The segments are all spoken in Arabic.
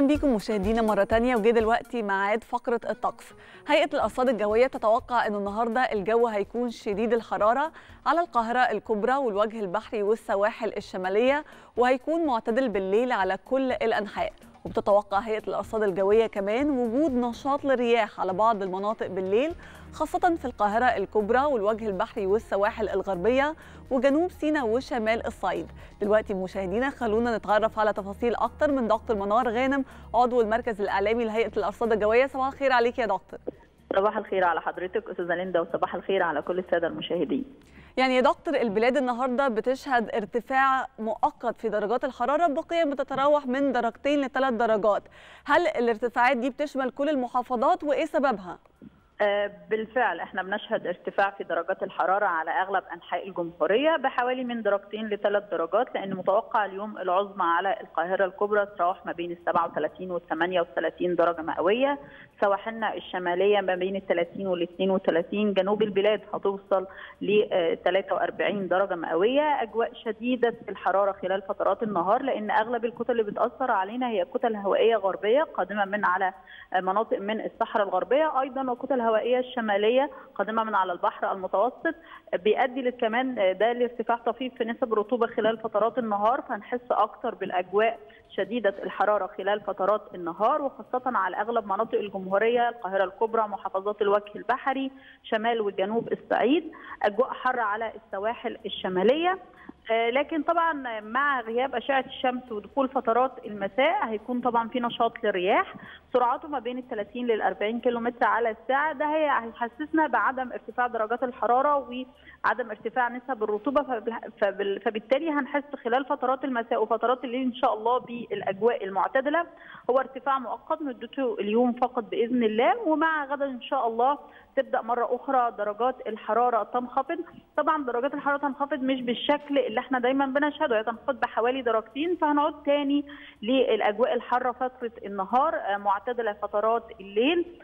بيكم مشاهدينا مرة تانية وجه دلوقتي ميعاد فقرة الطقس. هيئة الارصاد الجوية تتوقع إن النهارده الجو هيكون شديد الحرارة على القاهرة الكبرى والوجه البحري والسواحل الشمالية وهيكون معتدل بالليل على كل الأنحاء. وبتتوقع هيئة الأرصاد الجوية كمان وجود نشاط للرياح على بعض المناطق بالليل خاصة في القاهرة الكبرى والوجه البحري والسواحل الغربية وجنوب سيناء وشمال الصعيد. دلوقتي مشاهدينا خلونا نتعرف على تفاصيل أكتر من دكتور منار غانم عضو المركز الإعلامي لهيئة الأرصاد الجوية. صباح الخير عليك يا دكتور. صباح الخير على حضرتك أستاذة ليندا وصباح الخير على كل السادة المشاهدين. يعني يا دكتور البلاد النهارده بتشهد ارتفاع مؤقت في درجات الحرارة بقيم بتتراوح من درجتين لثلاث درجات. هل الارتفاعات دي بتشمل كل المحافظات وإيه سببها؟ بالفعل إحنا بنشهد ارتفاع في درجات الحرارة على أغلب أنحاء الجمهورية بحوالي من درجتين لثلاث درجات لأن متوقع اليوم العظمى على القاهرة الكبرى تتراوح ما بين ال 37 وال 38 درجة مئوية سواحلنا الشمالية ما بين ال 30 وال 32 جنوب البلاد هتوصل ل 43 درجة مئوية. أجواء شديدة الحرارة خلال فترات النهار لأن أغلب الكتل اللي بتأثر علينا هي كتل هوائية غربية قادمة من على مناطق من الصحراء الغربية أيضا وكتل الهوائية الشمالية قادمة من على البحر المتوسط. بيؤدي كمان ده لارتفاع طفيف في نسب الرطوبه خلال فترات النهار فهنحس أكتر بالأجواء شديدة الحرارة خلال فترات النهار وخاصة على أغلب مناطق الجمهورية القاهرة الكبرى محافظات الوجه البحري شمال وجنوب الصعيد. أجواء حر على السواحل الشمالية. لكن طبعا مع غياب أشعة الشمس ودخول فترات المساء هيكون طبعا في نشاط للرياح. سرعته ما بين ال 30 لل 40 كيلومتر على الساعة. ده هيحسسنا بعدم ارتفاع درجات الحرارة وعدم ارتفاع نسب الرطوبة. فبالتالي هنحس خلال فترات المساء وفترات الليل إن شاء الله بالأجواء المعتدلة. هو ارتفاع مؤقت مدته اليوم فقط بإذن الله. ومع غدا إن شاء الله تبدا مرة أخرى درجات الحرارة تنخفض. طبعا درجات الحرارة تنخفض مش بالشكل اللي إحنا دايما بنشهده هي تنخفض بحوالي درجتين. فهنعود تاني للأجواء الحارة فترة النهار معتدلة فترات الليل.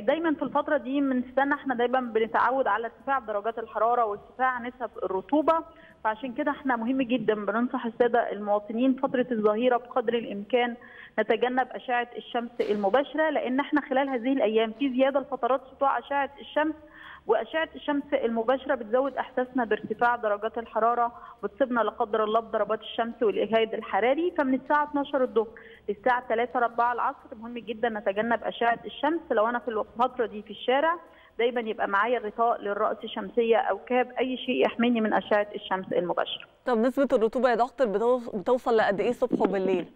دايما في الفترة دي من السنة إحنا دايما بنتعود على ارتفاع درجات الحرارة وارتفاع نسب الرطوبة. فعشان كده إحنا مهم جدا بننصح السادة المواطنين فترة الظهيرة بقدر الإمكان نتجنب أشعة الشمس المباشرة لأن إحنا خلال هذه الأيام في زيادة لفترات سطوع أشعة الشمس وأشعة الشمس المباشرة بتزود إحساسنا بارتفاع درجات الحرارة وتصيبنا لا قدر الله بضربات الشمس والإجهاد الحراري. فمن الساعة 12 الظهر للساعة 3 4 العصر مهم جدا نتجنب أشعة الشمس. لو أنا في الفترة دي في الشارع دايما يبقى معايا غطاء للرأس شمسيه أو كاب أي شيء يحميني من أشعة الشمس المباشرة. طب نسبة الرطوبة يا دكتور بتوصل لقد إيه الصبح وبالليل؟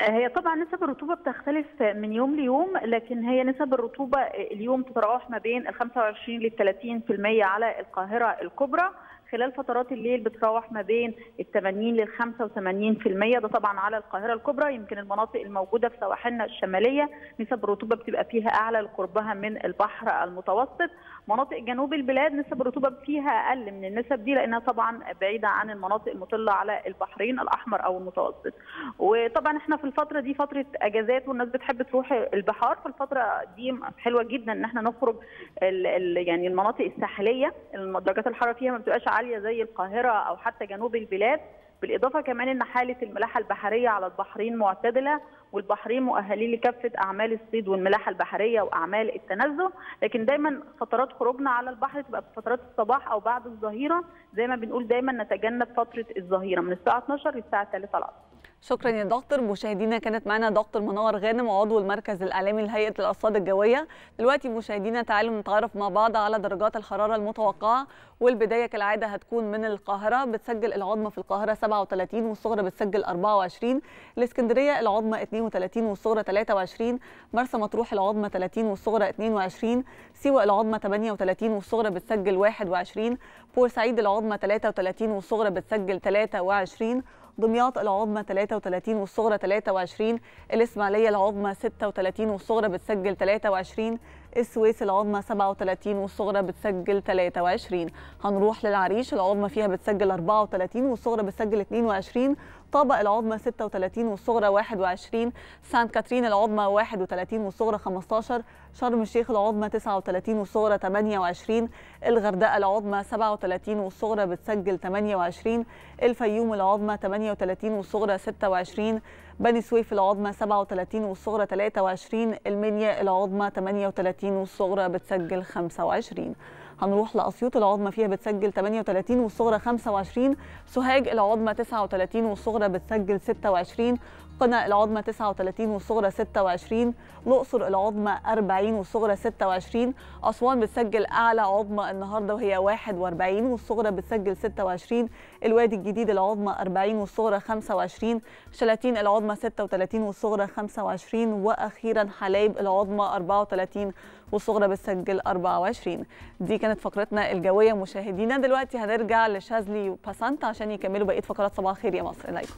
هي طبعا نسب الرطوبة بتختلف من يوم ليوم لكن هي نسب الرطوبة اليوم تتراوح ما بين ال 25 لل 30% على القاهرة الكبرى خلال فترات الليل بتراوح ما بين ال 80 لل 85% ده طبعا على القاهرة الكبرى يمكن المناطق الموجودة في سواحلنا الشمالية. نسب الرطوبه بتبقى فيها أعلى لقربها من البحر المتوسط. مناطق جنوب البلاد نسب الرطوبه فيها أقل من النسب دي لأنها طبعا بعيدة عن المناطق المطلة على البحرين الأحمر أو المتوسط. وطبعا إحنا في الفترة دي فترة أجازات والناس بتحب تروح البحار. فالفتره دي حلوة جدا إن إحنا نخرج ال ال يعني المناطق الساحلية. درجات الحراره فيها ما بتبقاش عالية زي القاهرة أو حتى جنوب البلاد بالإضافة كمان إن حالة الملاحة البحرية على البحرين معتدلة والبحرين مؤهلين لكافة أعمال الصيد والملاحة البحرية وأعمال التنزه لكن دايما فترات خروجنا على البحر تبقى في فترات الصباح أو بعد الظهيرة زي ما بنقول دايما نتجنب فترة الظهيرة من الساعة 12 للساعة 3 العصر. شكرا يا دكتور. مشاهدينا كانت معنا دكتور منور غانم عضو المركز الإعلامي لهيئة الارصاد الجوية. دلوقتي مشاهدينا تعالوا نتعرف مع بعض على درجات الحرارة المتوقعة والبداية كالعادة هتكون من القاهرة. بتسجل العظمى في القاهرة 37 والصغرى بتسجل 24 الإسكندرية العظمى 32 والصغرى 23 مرسى مطروح العظمى 30 والصغرى 22 سيوة العظمى 38 والصغرى بتسجل 21 بورسعيد العظمى 33 والصغرى بتسجل 23 دمياط العظمى 33 والصغرى 23 الإسماعيلية العظمى 36 والصغرى بتسجل 23 السويس العظمى 37 والصغرى بتسجل 23 هنروح للعريش العظمى فيها بتسجل 34 والصغرى بتسجل 22 طابا العظمى 36 والصغرى 21 سانت كاترين العظمى 31 والصغرى 15 شرم الشيخ العظمى 39 والصغرى 28 الغردقة العظمى 37 والصغرى بتسجل 28 الفيوم العظمى 38 والصغرى 26 بني سويف العظمى 37 والصغرى 23 المنيا العظمى 38 والصغرى بتسجل 25 هنروح لأسيوط العظمى فيها بتسجل 38 والصغرى 25 سوهاج العظمى 39 والصغرى بتسجل 26 قنا العظمى 39 والصغرى 26 الأقصر العظمى 40 والصغرى 26 أسوان بتسجل أعلى عظمى النهارده وهي 41 والصغرى بتسجل 26 الوادي الجديد العظمى 40 والصغرى 25 شلاتين العظمى 36 والصغرى 25 وأخيرا حلايب العظمى 34 والصغرى بتسجل 24 دي كانت فقرتنا الجوية مشاهدينا دلوقتي هنرجع لشاذلي وباسانت عشان يكملوا بقية فقرات صباح الخير. يا مصر إليكم.